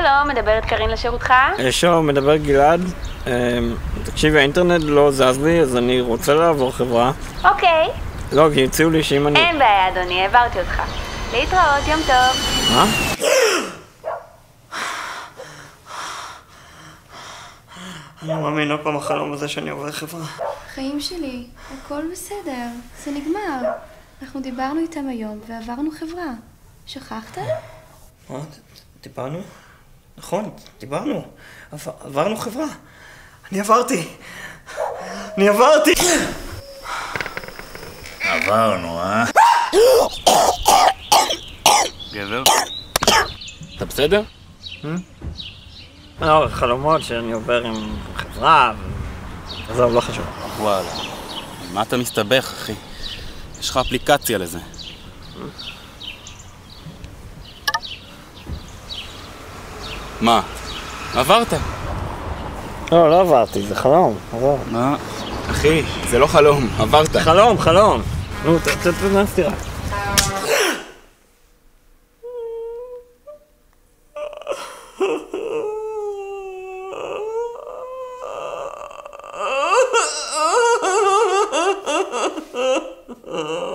שלום, מדברת קארין לשירותך. אה, שלום, מדבר גלעד. אה, תקשיבי, האינטרנט לא זז לי, אז אני רוצה לעבור חברה. אוקיי, לא, כי הציעו לי שאם אני... אין בעיה אדוני, העברתי אותך. להתראות, יום טוב. מה? אני לא מאמין עוד פעם החלום הזה שאני עובר חברה. חיים שלי, הכל בסדר, זה נגמר. אנחנו דיברנו איתם היום ועברנו חברה. שכחת? מה? דיברנו? נכון, דיברנו. עבר, עברנו חברה. אני עברתי. אני עברתי! עברנו, אה? גבר? אתה בסדר? לא, חלומות שאני עובר עם חברה, ו- עזוב, לא חשוב. וואלה. מה אתה מסתבך, אחי? יש לך אפליקציה לזה. מה? עברת. לא, לא עברתי, זה חלום, עזוב. מה? אחי, זה לא חלום, עברת. חלום, חלום. נו, ת- ת- תנס תראה.